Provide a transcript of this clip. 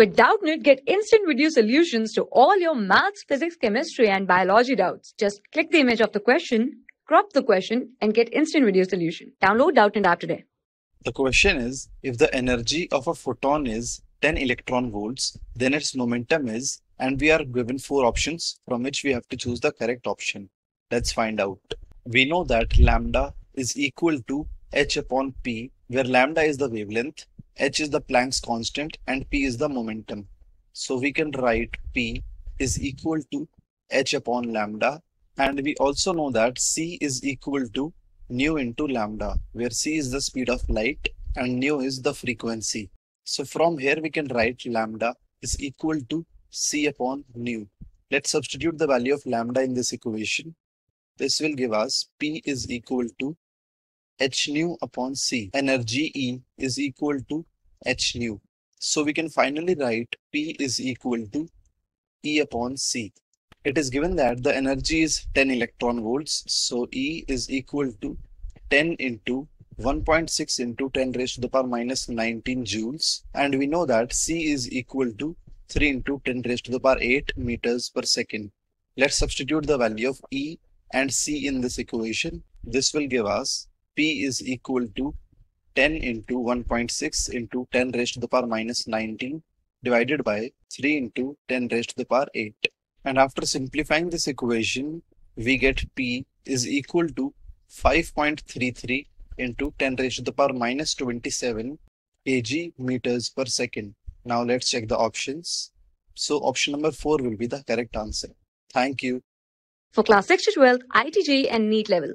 With Doubtnut, get instant video solutions to all your maths, physics, chemistry, and biology doubts. Just click the image of the question, crop the question, and get instant video solution. Download Doubtnut app today. The question is, if the energy of a photon is 10 electron volts, then its momentum is, and we are given four options from which we have to choose the correct option. Let's find out. We know that lambda is equal to h upon p, where lambda is the wavelength, h is the Planck's constant, and p is the momentum. So we can write p is equal to h upon lambda. And we also know that c is equal to nu into lambda, where c is the speed of light and nu is the frequency. So from here we can write lambda is equal to c upon nu. Let's substitute the value of lambda in this equation. This will give us p is equal to h nu upon c. Energy E is equal to h nu. So we can finally write P is equal to E upon C. It is given that the energy is 10 electron volts. So E is equal to 10 into 1.6 into 10 raised to the power minus 19 joules. And we know that C is equal to 3 into 10 raised to the power 8 meters per second. Let's substitute the value of E and C in this equation. This will give us P is equal to 10 into 1.6 into 10 raised to the power minus 19 divided by 3 into 10 raised to the power 8. And after simplifying this equation, we get P is equal to 5.33 into 10 raised to the power minus 27 kg meters per second. Now let's check the options. So option number 4 will be the correct answer. Thank you. For class 6 to 12, IIT JEE and NEET level.